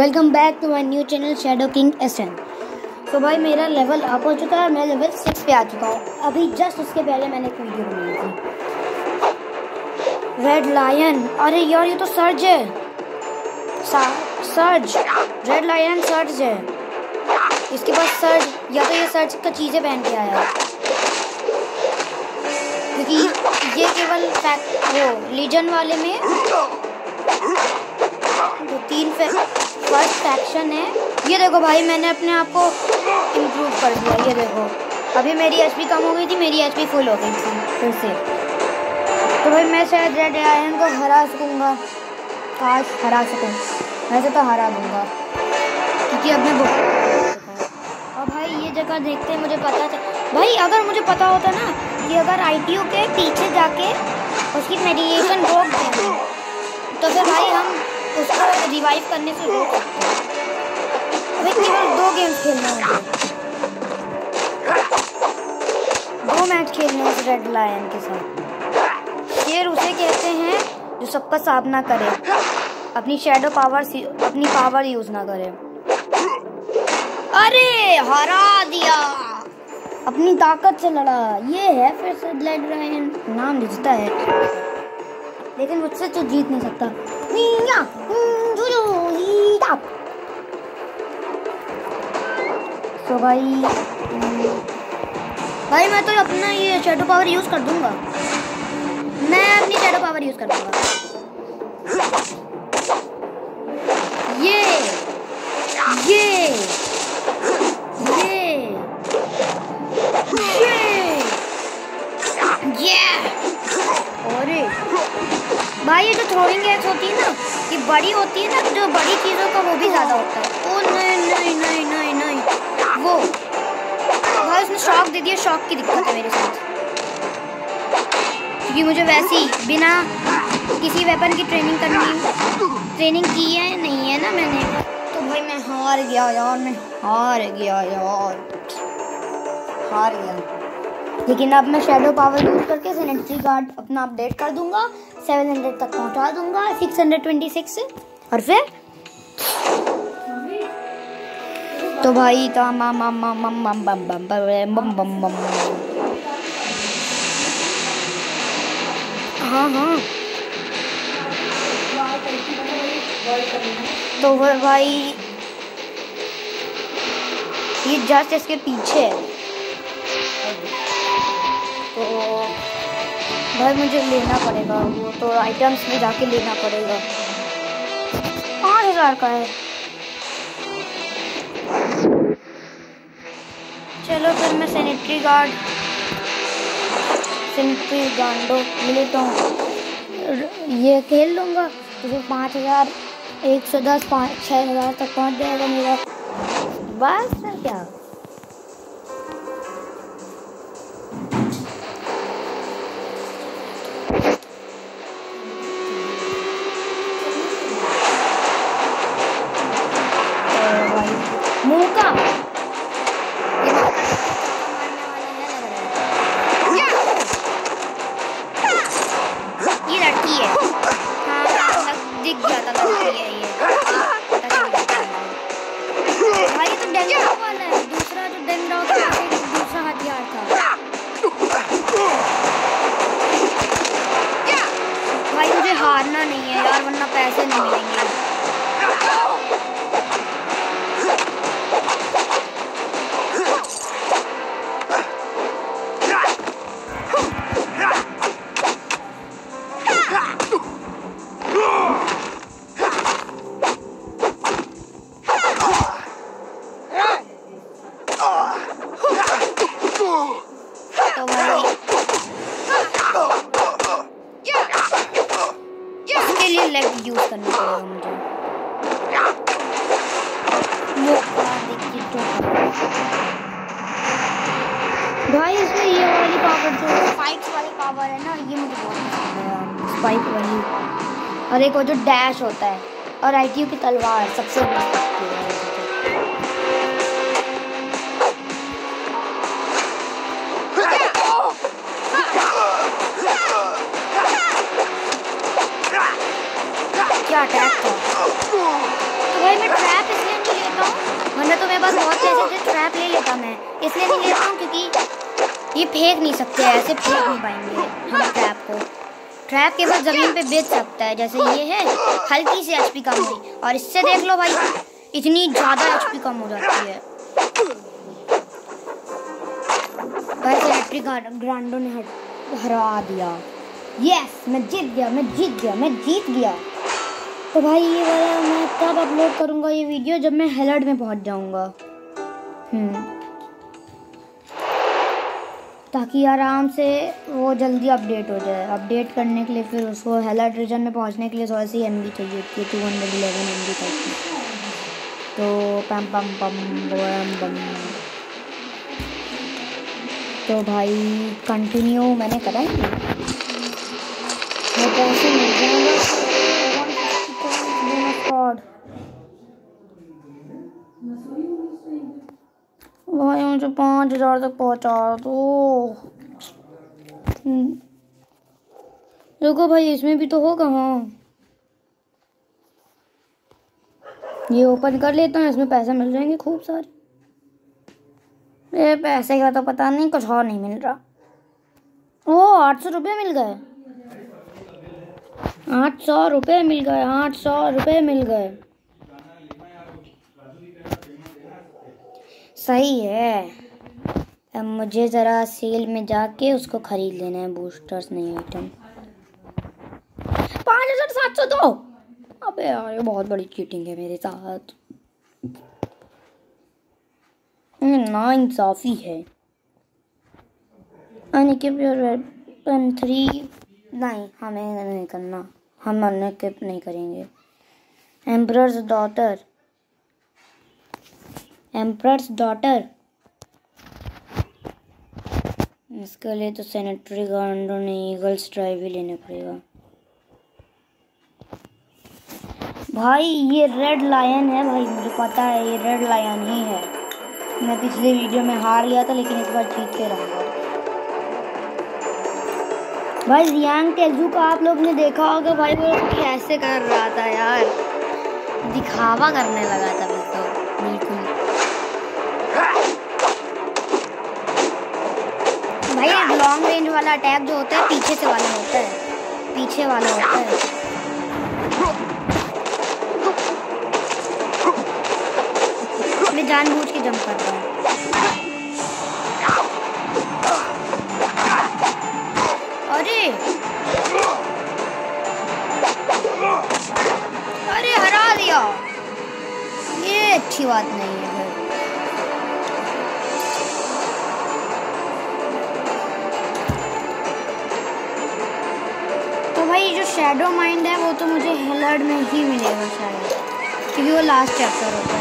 Welcome back to my new channel shadow king S N तो भाई, मेरा level up हो चुका है, मैं लेवल सिक्स पे आ चुका हूँ। अभी जस्ट उसके पहले मैंने एक वीडियो बनाई थी। रेड लायन अरे यार, ये तो सर्ज है। सर्ज रेड लायन सर्ज है। इसके पास सर्ज या तो ये सर्ज का चीज़ें पहन के आया। क्योंकि ये केवल फैक्ट वो लीजन वाले में जो तीन फ़र्स्ट फैक्शन है। ये देखो भाई, मैंने अपने आप को इम्प्रूव कर दिया। ये देखो। अभी मेरी एचपी कम हो गई थी, मेरी एचपी फुल हो गई थी, फिर से। तो भाई, मैं शायद रेड आयन को हरा सकूँगा। काश हरा सकूँ। वैसे तो हरा दूँगा। क्योंकि अब मैं बहुत और भाई, ये जगह देखते मुझे पता चल भाई, अगर मुझे पता होता ना, कि अगर आई के पीछे जाके उसकी मेडिएशन रोक दें तो फिर भाई हम उसको रिवाइव करने से रोक सकते हैं। केवल दो गेम्स खेलने होंगे दो मैच खेलने हैं रेड लायन के साथ। शेर उसे कहते हैं जो सबका सामना करे, अपनी शेडो पावर अपनी पावर यूज़ ना करे। अरे, हरा दिया। अपनी ताकत से लड़ा। ये है फिर से रेड लायन नाम जीतता है। लेकिन मुझसे तो जीत नहीं सकता। भाई भाई, मैं तो अपना ये शेडो पावर यूज़ कर दूँगा। मैं अपनी शेडो पावर यूज़ कर दूँगा। बड़ी होती है ना, जो बड़ी चीज़ों का वो भी ज़्यादा होता है। ओ, नहीं नहीं नहीं नहीं नहीं। वो। भाई उसने शॉक दे दिया, शॉक की दिक्कत है मेरे साथ। क्योंकि मुझे वैसी बिना किसी वेपन की ट्रेनिंग करनी ट्रेनिंग की है, नहीं है ना मैंने। तो भाई मैं हार गया यार, मैं हार गया यार। हार गया। लेकिन अब मैं शेडो पावर यूज़ करके सैनिटरी गार्ड अपना अपडेट कर दूँगा 700 तक पहुँचा दूँगा 626 और फिर तो भाई तो मम मम मम मम मम बम बम बम बम बम हाँ हाँ तो भाई ये जस्ट इसके पीछे है तो भाई मुझे लेना पड़ेगा, वो तो आइटम्स में जाके लेना पड़ेगा। पाँच हज़ार का है। चलो फिर मैं सैनिटरी गार्ड सैनिटरी गांडो मिले तो ये खेल लूँगा तो फिर पाँच हज़ार, एक सौ दस, पाँच, छः हज़ार तक पहुँच जाएगा मेरा। बस क्या? यार वरना पैसे नहीं मिलेंगे। लेफ़्ट जो स्पाइक्स वाली पावर है ना, ये मुझे बहुत स्पाइक वाली। और एक वो जो डैश होता है, और आई की तलवार, सबसे क्या अटैक था? तो भाई, मैं ट्रैप इसलिए नहीं लेता हूँ, वरना तो मेरे पास बहुत ट्रैप ले लेता मैं। इसलिए नहीं लेता हूँ, क्योंकि ये फेंक नहीं सकते, ऐसे फेंक नहीं पाएँगे। हम ट्रैप को। ट्रैप के बाद ज़मीन पे बेच सकता है, जैसे ये है, हल्की सी एचपी कम हुई और इससे देख लो भाई, इतनी ज़्यादा एचपी कम हो जाती है। ग्रांडो ने हरा दिया। यस मैं जीत गया, मैं जीत गया, मैं जीत गया। तो भाई, ये वाला मैं तब अपलोड करूँगा ये वीडियो जब मैं हेलर्ड में पहुँच जाऊँगा। हम्म। ताकि आराम से वो जल्दी अपडेट हो जाए। अपडेट करने के लिए फिर उसको हेलर्ड रीजन में पहुँचने के लिए थोड़ा सी एम बी चाहिए होती है two hundred eleven M B तक की। तो पम पम पम बम बम तो भाई कंटिन्यू मैंने करा ही। पैसे मिल भाई, मुझे पाँच हज़ार तक पहुँचा दो। देखो भाई, इसमें भी तो होगा हाँ ये ओपन कर लेता हूँ, इसमें पैसे मिल जाएँगे खूब सारे। ये पैसे का तो पता नहीं, कुछ और नहीं मिल रहा। ओ, आठ सौ रुपये मिल गए। आठ सौ रुपये मिल गए, आठ सौ रुपये मिल गए। सही है। अब मुझे ज़रा सेल में जाके उसको ख़रीद लेना है बूस्टर्स नहीं आइटम पाँच हज़ार सात सौ दो। अबे यार, ये बहुत बड़ी चीटिंग है मेरे साथ। ना इंसाफी है। थ्री नहीं, हमें नहीं करना। हम अनकिप नहीं करेंगे। Emperor's daughter emperor's daughter. इसके लिए तो सेनेटरी गार्डो ने ईगल्स ड्राइव ही लेने पड़ेगा। भाई, ये रेड लायन है भाई, मुझे पता है ये रेड लायन ही है। मैं पिछले वीडियो में हार गया था, लेकिन इस बार जीत के रहूँगा। भाई, रियांग तेजू का आप लोग ने देखा होगा भाई, वो कैसे कर रहा था यार। दिखावा करने लगा था बिल्कुल तो। भाई लॉन्ग रेंज वाला अटैक जो होता है, पीछे से वाला होता है। पीछे वाला होता है। मैं जानबूझ के जंप करता हूँ। अरे! अरे, हरा दिया। ये अच्छी बात नहीं है भाई। तो भाई, जो शेडो माइंड है, वो तो मुझे हेलर्ड में ही मिलेगा शायद, क्योंकि वो लास्ट चैप्टर होता है।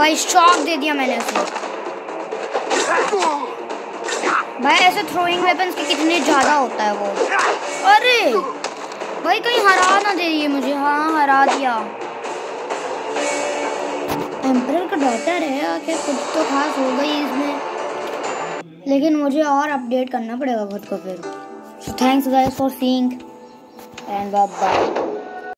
भाई शॉक दे दिया मैंने उसे। भाई, ऐसे थ्रोइंग वेपन्स के कितने ज़्यादा होता है वो। अरे! भाई, कहीं हरा ना दे दिए मुझे। हाँ हरा दिया। एम्पर का डॉटर है, आखिर कुछ तो खास हो गई इसमें। लेकिन मुझे और अपडेट करना पड़ेगा खुद को फिर। So thanks guys for seeing and bye bye